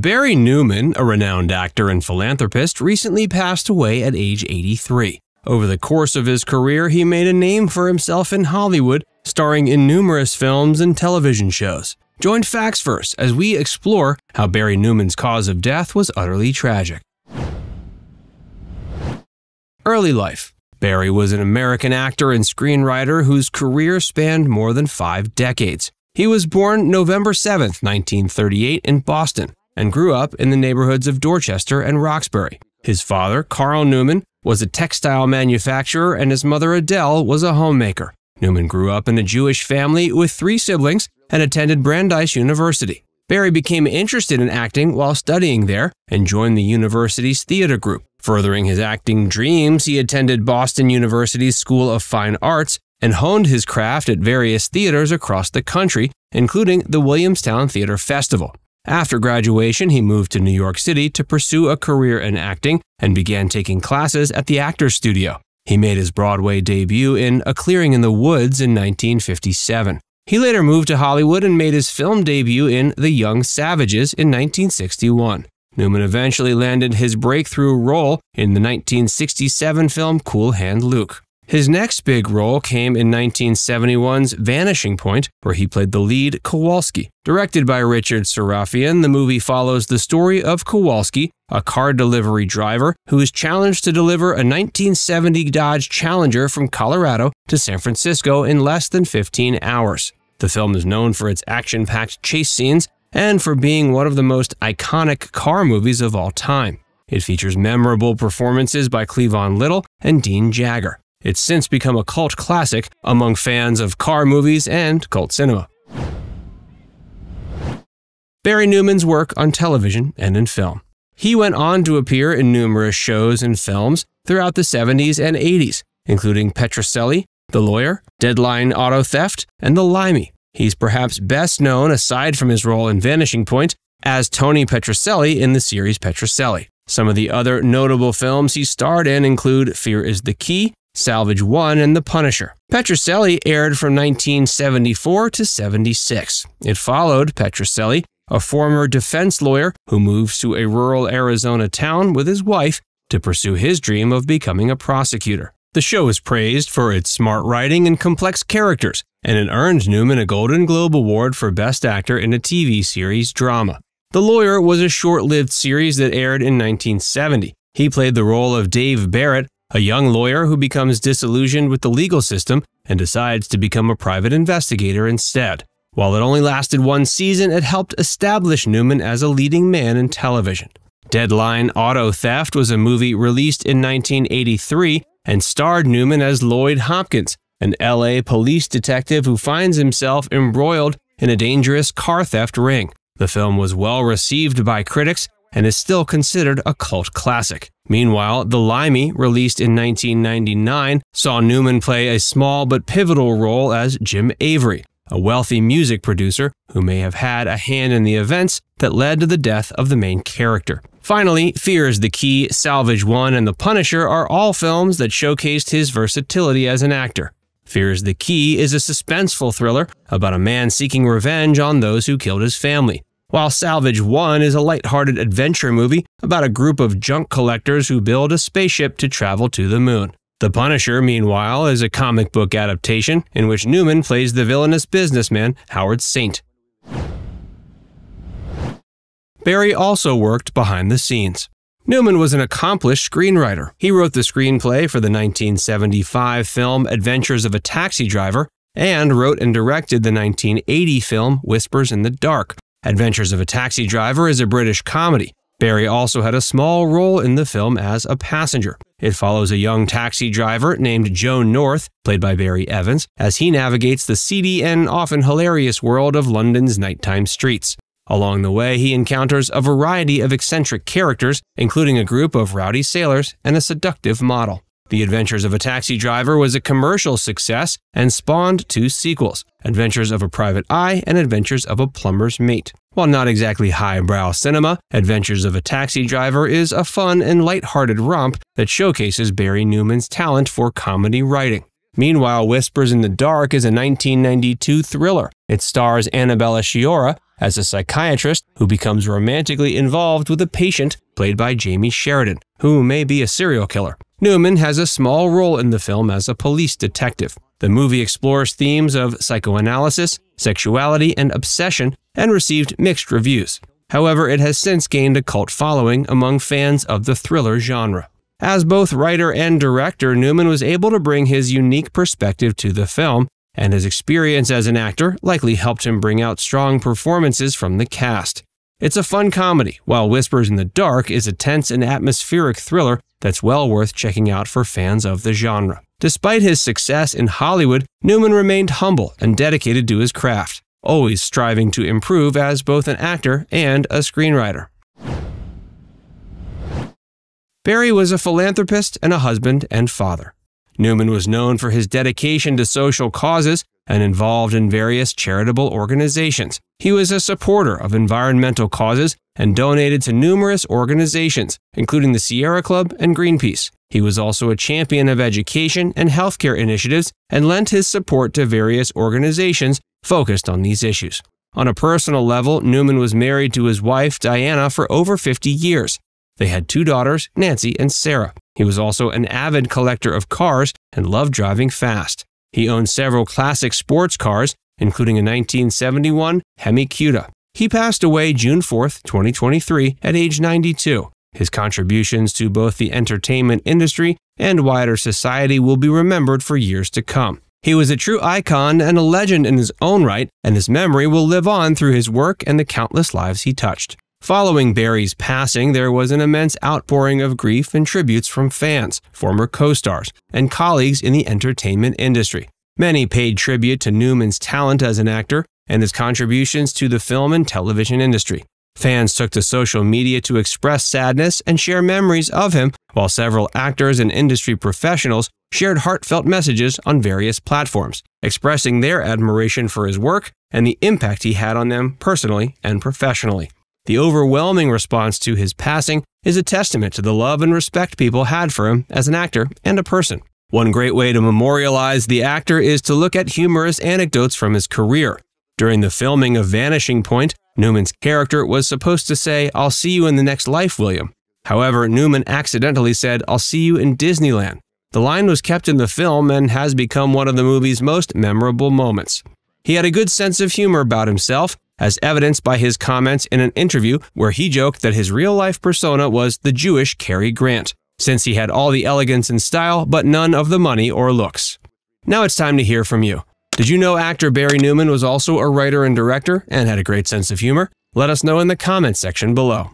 Barry Newman, a renowned actor and philanthropist, recently passed away at age 83. Over the course of his career, he made a name for himself in Hollywood, starring in numerous films and television shows. Join Facts Verse as we explore how Barry Newman's cause of death was utterly tragic. Early life Barry was an American actor and screenwriter whose career spanned more than five decades. He was born November 7, 1938, in Boston and grew up in the neighborhoods of Dorchester and Roxbury. His father, Carl Newman, was a textile manufacturer and his mother, Adele, was a homemaker. Newman grew up in a Jewish family with three siblings and attended Brandeis University. Barry became interested in acting while studying there and joined the university's theater group. Furthering his acting dreams, he attended Boston University's School of Fine Arts and honed his craft at various theaters across the country, including the Williamstown Theater Festival. After graduation, he moved to New York City to pursue a career in acting and began taking classes at the Actors Studio. He made his Broadway debut in A Clearing in the Woods in 1957. He later moved to Hollywood and made his film debut in The Young Savages in 1961. Newman eventually landed his breakthrough role in the 1967 film Cool Hand Luke. His next big role came in 1971's Vanishing Point, where he played the lead Kowalski. Directed by Richard Sarafian, the movie follows the story of Kowalski, a car delivery driver who is challenged to deliver a 1970 Dodge Challenger from Colorado to San Francisco in less than 15 hours. The film is known for its action packed chase scenes and for being one of the most iconic car movies of all time. It features memorable performances by Cleavon Little and Dean Jagger. It's since become a cult classic among fans of car movies and cult cinema. Barry Newman's work on television and in film. He went on to appear in numerous shows and films throughout the 70s and 80s, including Petrocelli, The Lawyer, Deadline Auto Theft, and The Limey. He's perhaps best known, aside from his role in Vanishing Point, as Tony Petrocelli in the series Petrocelli. Some of the other notable films he starred in include Fear is the Key, Salvage 1, and The Punisher. Petrocelli aired from 1974 to 76. It followed Petrocelli, a former defense lawyer who moves to a rural Arizona town with his wife to pursue his dream of becoming a prosecutor. The show is praised for its smart writing and complex characters, and it earned Newman a Golden Globe Award for Best Actor in a TV series drama. The Lawyer was a short lived series that aired in 1970. He played the role of Dave Barrett, a young lawyer who becomes disillusioned with the legal system and decides to become a private investigator instead. While it only lasted one season, it helped establish Newman as a leading man in television. Deadline Auto Theft was a movie released in 1983 and starred Newman as Lloyd Hopkins, an LA police detective who finds himself embroiled in a dangerous car theft ring. The film was well received by critics and is still considered a cult classic. Meanwhile, The Limey, released in 1999, saw Newman play a small but pivotal role as Jim Avery, a wealthy music producer who may have had a hand in the events that led to the death of the main character. Finally, Fear is the Key, Salvage 1, and The Punisher are all films that showcased his versatility as an actor. Fear is the Key is a suspenseful thriller about a man seeking revenge on those who killed his family while Salvage 1 is a light-hearted adventure movie about a group of junk collectors who build a spaceship to travel to the moon. The Punisher, meanwhile, is a comic book adaptation in which Newman plays the villainous businessman Howard Saint. Barry also worked behind the scenes. Newman was an accomplished screenwriter. He wrote the screenplay for the 1975 film Adventures of a Taxi Driver and wrote and directed the 1980 film Whispers in the Dark, Adventures of a Taxi Driver is a British comedy. Barry also had a small role in the film as a passenger. It follows a young taxi driver named Joan North, played by Barry Evans, as he navigates the seedy and often hilarious world of London's nighttime streets. Along the way, he encounters a variety of eccentric characters, including a group of rowdy sailors and a seductive model. The Adventures of a Taxi Driver was a commercial success and spawned two sequels, Adventures of a Private Eye and Adventures of a Plumber's Mate. While not exactly highbrow cinema, Adventures of a Taxi Driver is a fun and light-hearted romp that showcases Barry Newman's talent for comedy writing. Meanwhile, Whispers in the Dark is a 1992 thriller. It stars Annabella Sciorra, as a psychiatrist who becomes romantically involved with a patient played by Jamie Sheridan, who may be a serial killer. Newman has a small role in the film as a police detective. The movie explores themes of psychoanalysis, sexuality, and obsession and received mixed reviews. However, it has since gained a cult following among fans of the thriller genre. As both writer and director, Newman was able to bring his unique perspective to the film, and his experience as an actor likely helped him bring out strong performances from the cast. It's a fun comedy, while Whispers in the Dark is a tense and atmospheric thriller that's well worth checking out for fans of the genre. Despite his success in Hollywood, Newman remained humble and dedicated to his craft, always striving to improve as both an actor and a screenwriter. Barry was a philanthropist and a husband and father. Newman was known for his dedication to social causes and involved in various charitable organizations. He was a supporter of environmental causes and donated to numerous organizations, including the Sierra Club and Greenpeace. He was also a champion of education and healthcare initiatives and lent his support to various organizations focused on these issues. On a personal level, Newman was married to his wife, Diana, for over 50 years. They had two daughters, Nancy and Sarah. He was also an avid collector of cars and loved driving fast. He owned several classic sports cars, including a 1971 Hemi Cuda. He passed away June 4, 2023, at age 92. His contributions to both the entertainment industry and wider society will be remembered for years to come. He was a true icon and a legend in his own right, and his memory will live on through his work and the countless lives he touched. Following Barry's passing, there was an immense outpouring of grief and tributes from fans, former co stars, and colleagues in the entertainment industry. Many paid tribute to Newman's talent as an actor and his contributions to the film and television industry. Fans took to social media to express sadness and share memories of him, while several actors and industry professionals shared heartfelt messages on various platforms, expressing their admiration for his work and the impact he had on them personally and professionally. The overwhelming response to his passing is a testament to the love and respect people had for him as an actor and a person. One great way to memorialize the actor is to look at humorous anecdotes from his career. During the filming of Vanishing Point, Newman's character was supposed to say, I'll see you in the next life, William. However, Newman accidentally said, I'll see you in Disneyland. The line was kept in the film and has become one of the movie's most memorable moments. He had a good sense of humor about himself as evidenced by his comments in an interview where he joked that his real life persona was the Jewish Cary Grant, since he had all the elegance and style but none of the money or looks. Now it's time to hear from you. Did you know actor Barry Newman was also a writer and director and had a great sense of humor? Let us know in the comments section below.